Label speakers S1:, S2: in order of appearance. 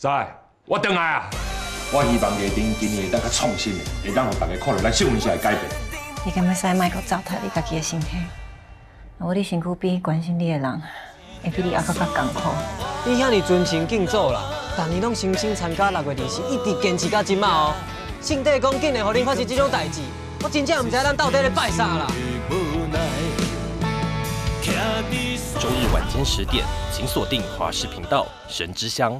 S1: 在，我等来啊！
S2: 我希望夜店今年会当较创新的，会当让大家看到咱秀年时的改变。
S3: 你敢要使麦克糟蹋你家己的身体？我的身躯比关心你的人，会比你还更较艰苦。
S4: 你遐尼尊情敬祖啦，但你拢诚心参加六月二十，一直坚持到今嘛哦。圣帝公竟然互恁发生这种代志，我真正唔知咱到底在拜啥啦。
S5: 周日晚间十点，请锁定华视频道《神之乡》。